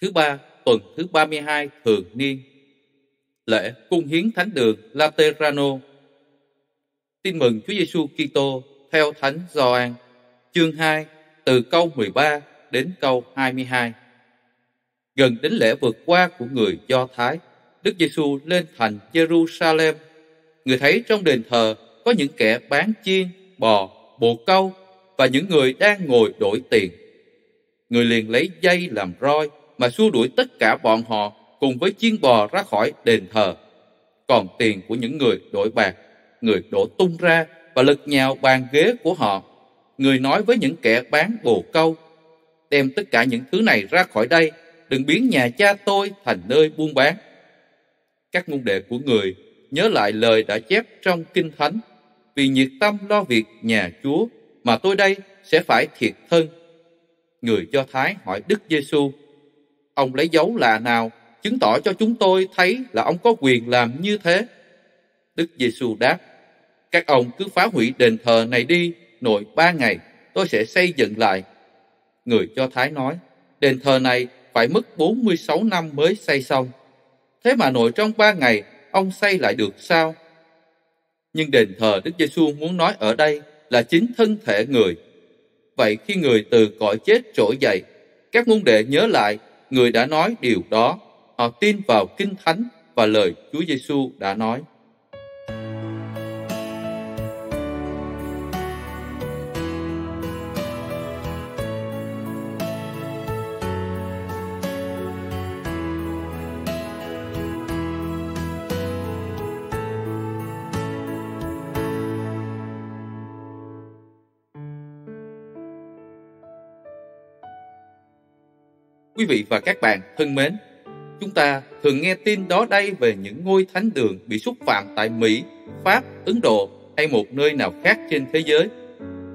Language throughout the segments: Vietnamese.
Thứ ba, tuần thứ 32 thường niên. Lễ cung hiến thánh đường Laterano. Tin mừng Chúa Giêsu Kitô theo Thánh Gioan, chương 2, từ câu 13 đến câu 22. Gần đến lễ vượt qua của người Do Thái, Đức Giêsu lên thành Jerusalem. Người thấy trong đền thờ có những kẻ bán chiên, bò, bồ câu và những người đang ngồi đổi tiền. Người liền lấy dây làm roi mà xua đuổi tất cả bọn họ cùng với chiên bò ra khỏi đền thờ. Còn tiền của những người đổi bạc, người đổ tung ra và lật nhào bàn ghế của họ. Người nói với những kẻ bán bồ câu, đem tất cả những thứ này ra khỏi đây, đừng biến nhà cha tôi thành nơi buôn bán. Các môn đệ của người nhớ lại lời đã chép trong Kinh Thánh, vì nhiệt tâm lo việc nhà Chúa mà tôi đây sẽ phải thiệt thân. Người Do Thái hỏi Đức Giêsu, ông lấy dấu lạ nào chứng tỏ cho chúng tôi thấy là ông có quyền làm như thế? Đức Giêsu đáp, các ông cứ phá hủy đền thờ này đi, nội ba ngày, tôi sẽ xây dựng lại. Người cho Thái nói, đền thờ này phải mất 46 năm mới xây xong. Thế mà nội trong ba ngày, ông xây lại được sao? Nhưng đền thờ Đức Giêsu muốn nói ở đây là chính thân thể người. Vậy khi người từ cõi chết trỗi dậy, các môn đệ nhớ lại người đã nói điều đó. Họ tin vào Kinh Thánh và lời Chúa Giêsu đã nói. Quý vị và các bạn thân mến, chúng ta thường nghe tin đó đây về những ngôi thánh đường bị xúc phạm tại Mỹ, Pháp, Ấn Độ hay một nơi nào khác trên thế giới.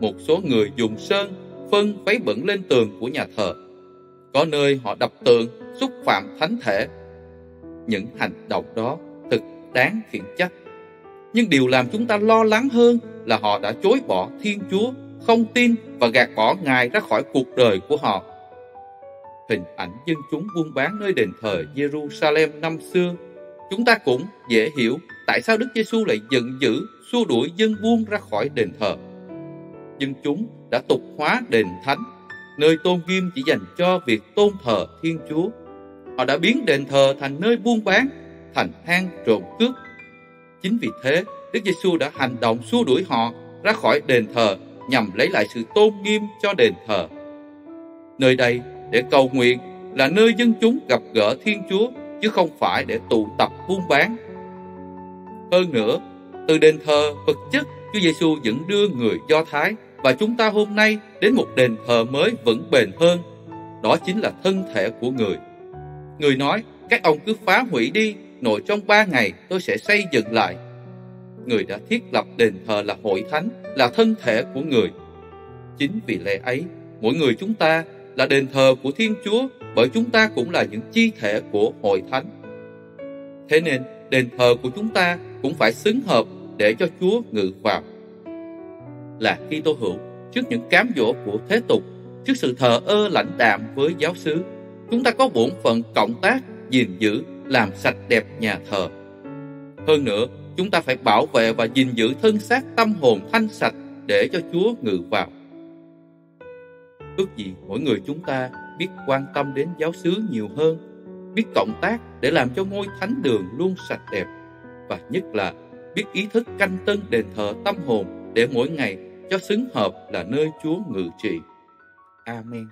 Một số người dùng sơn, phân vấy bẩn lên tường của nhà thờ. Có nơi họ đập tượng, xúc phạm thánh thể. Những hành động đó thực đáng khiển trách. Nhưng điều làm chúng ta lo lắng hơn là họ đã chối bỏ Thiên Chúa, không tin và gạt bỏ Ngài ra khỏi cuộc đời của họ hình ảnh dân chúng buôn bán nơi đền thờ Jerusalem năm xưa, chúng ta cũng dễ hiểu tại sao Đức Giêsu lại giận dữ xua đuổi dân buôn ra khỏi đền thờ. Dân chúng đã tục hóa đền thánh, nơi tôn nghiêm chỉ dành cho việc tôn thờ Thiên Chúa. Họ đã biến đền thờ thành nơi buôn bán, thành hang trộm cướp. Chính vì thế, Đức Giêsu đã hành động xua đuổi họ ra khỏi đền thờ nhằm lấy lại sự tôn nghiêm cho đền thờ. Nơi đây để cầu nguyện là nơi dân chúng gặp gỡ Thiên Chúa chứ không phải để tụ tập buôn bán. Hơn nữa, từ đền thờ vật chất, Chúa Giêsu vẫn đưa người Do Thái và chúng ta hôm nay đến một đền thờ mới vững bền hơn. Đó chính là thân thể của người. Người nói, các ông cứ phá hủy đi, nội trong ba ngày tôi sẽ xây dựng lại. Người đã thiết lập đền thờ là hội thánh, là thân thể của người. Chính vì lẽ ấy, mỗi người chúng ta là đền thờ của Thiên Chúa bởi chúng ta cũng là những chi thể của hội thánh. Thế nên, đền thờ của chúng ta cũng phải xứng hợp để cho Chúa ngự vào. Là khi tô hữu, trước những cám dỗ của thế tục, trước sự thờ ơ lãnh đạm với giáo xứ, chúng ta có bổn phận cộng tác, gìn giữ, làm sạch đẹp nhà thờ. Hơn nữa, chúng ta phải bảo vệ và gìn giữ thân xác tâm hồn thanh sạch để cho Chúa ngự vào. Ước gì mỗi người chúng ta biết quan tâm đến giáo xứ nhiều hơn, biết cộng tác để làm cho ngôi thánh đường luôn sạch đẹp và nhất là biết ý thức canh tân đền thờ tâm hồn để mỗi ngày cho xứng hợp là nơi Chúa ngự trị. Amen.